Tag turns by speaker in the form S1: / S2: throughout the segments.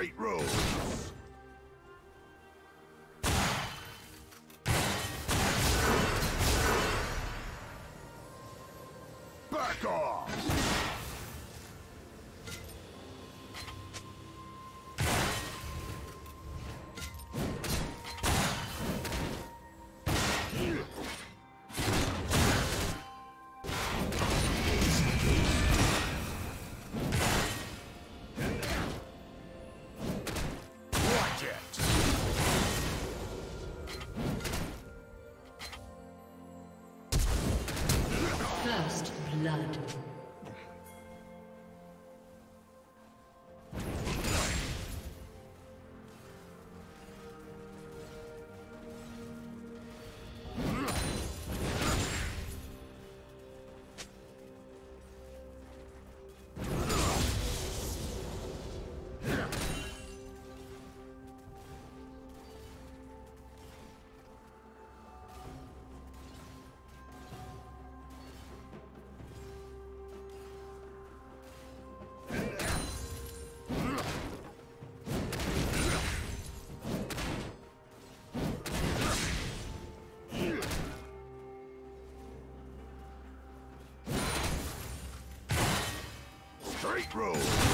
S1: Straight roads. Road.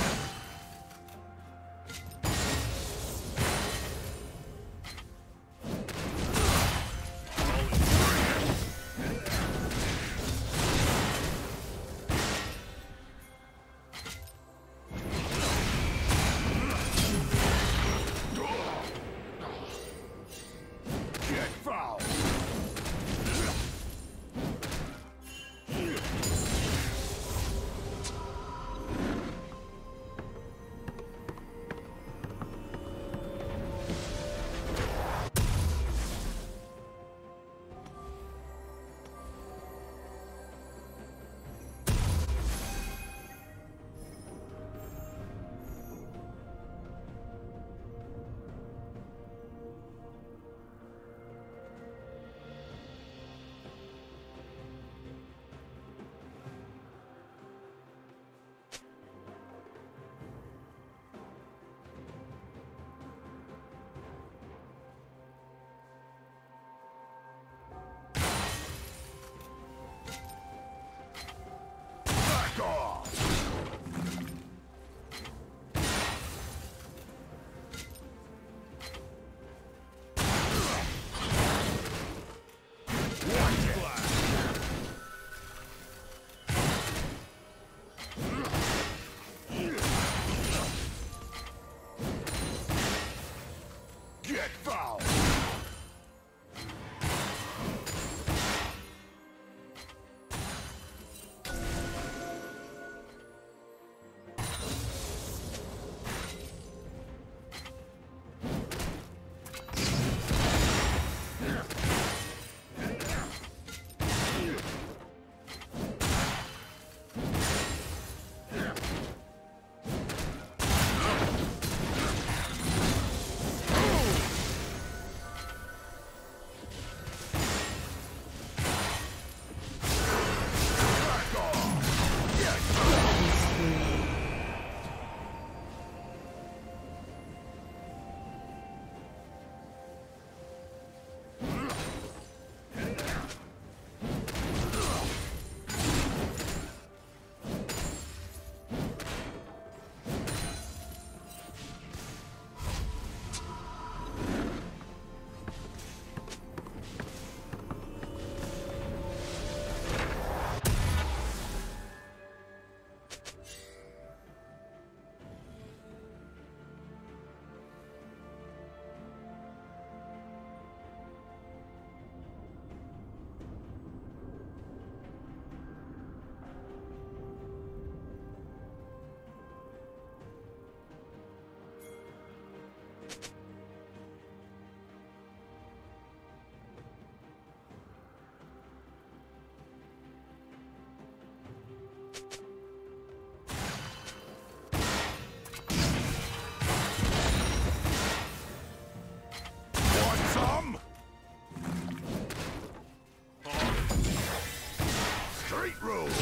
S2: Roll.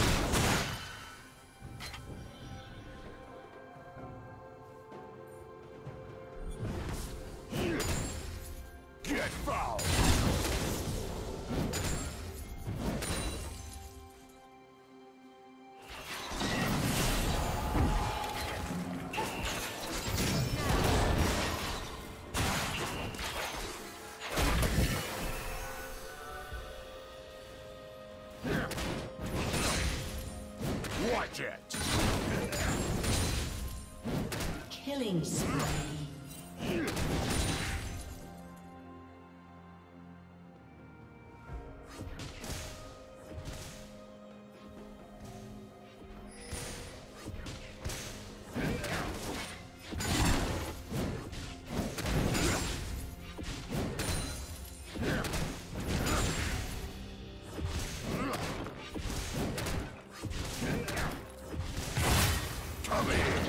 S1: Straight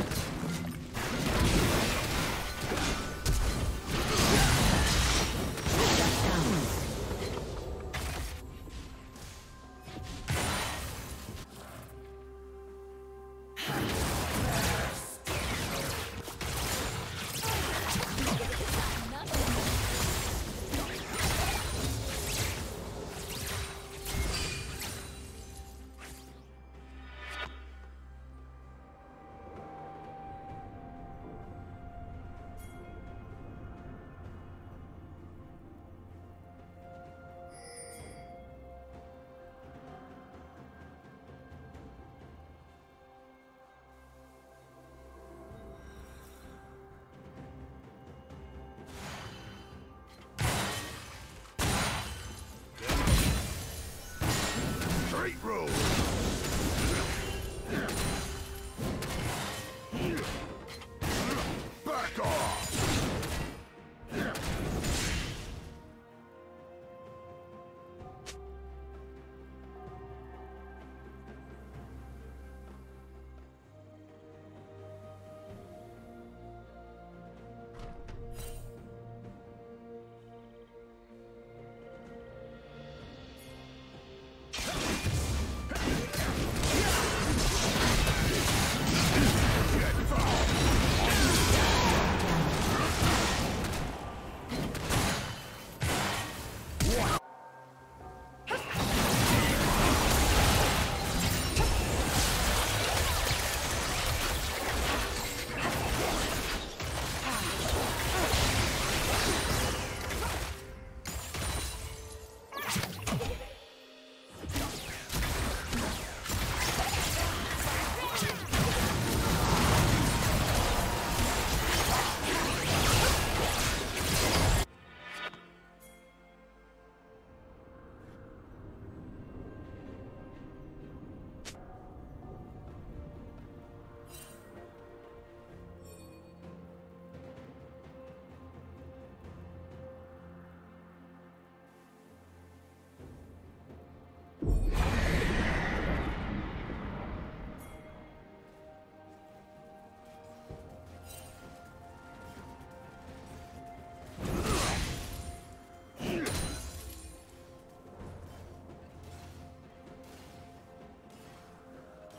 S1: road. Back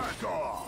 S1: Back off!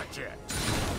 S2: project.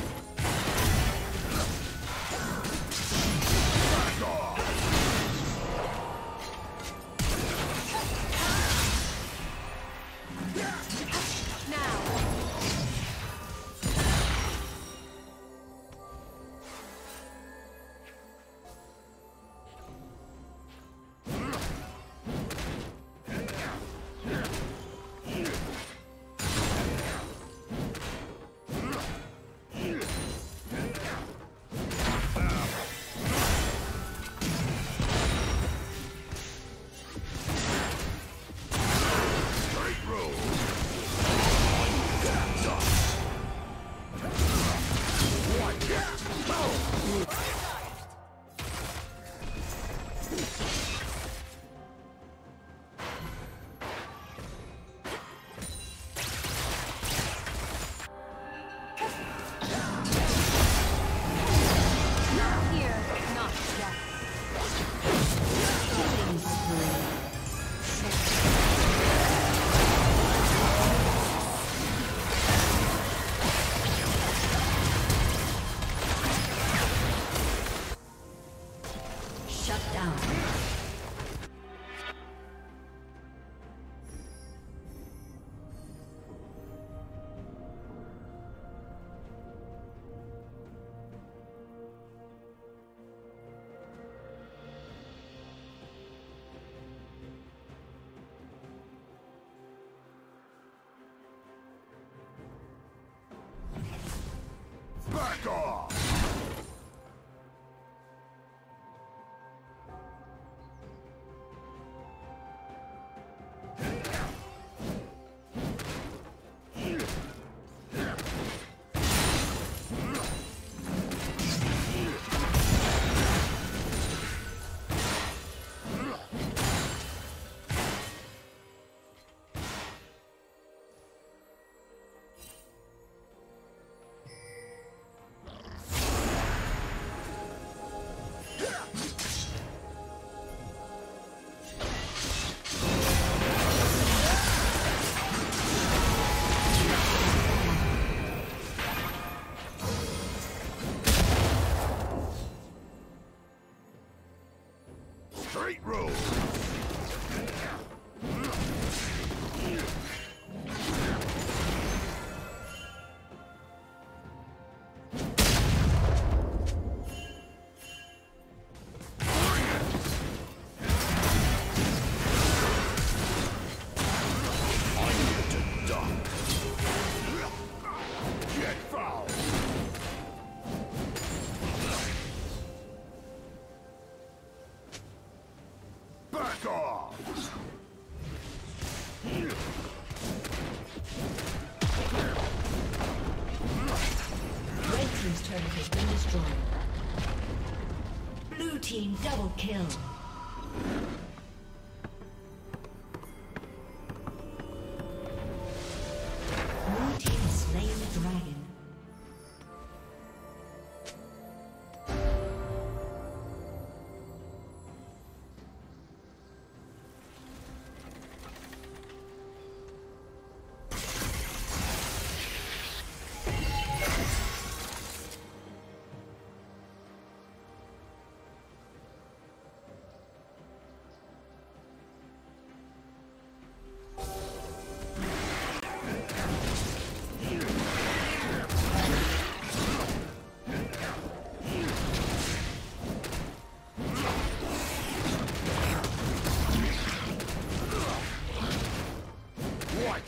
S2: Kill.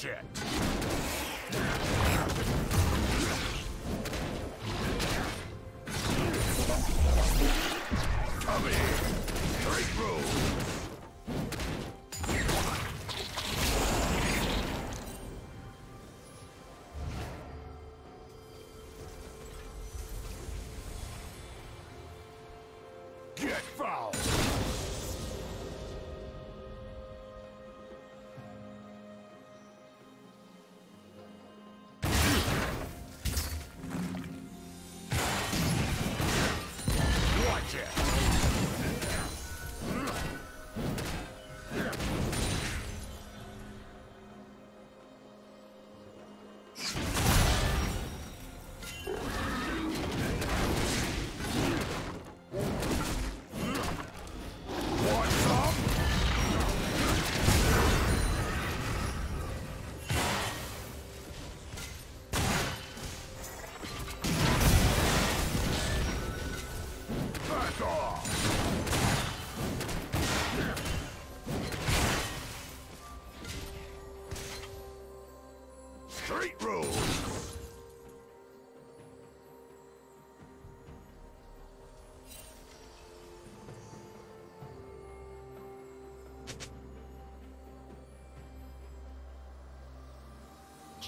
S1: It!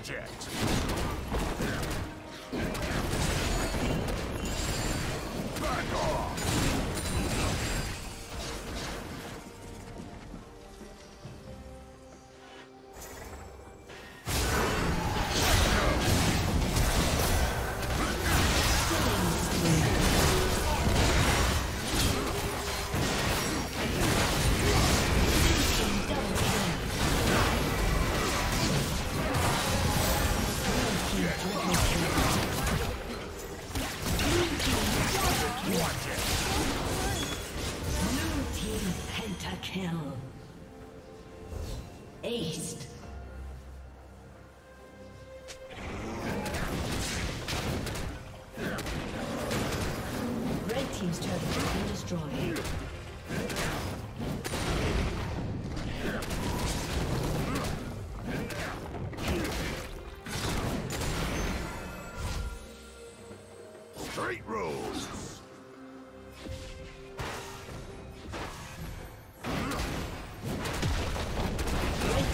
S1: Watch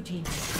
S2: Blue Team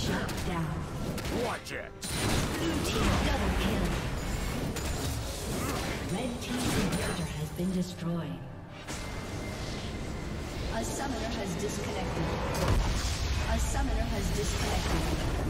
S2: Shut down.
S1: Watch it.
S2: Blue team double kill. Red team's inhibitor has been destroyed. A summoner has disconnected. A summoner has disconnected.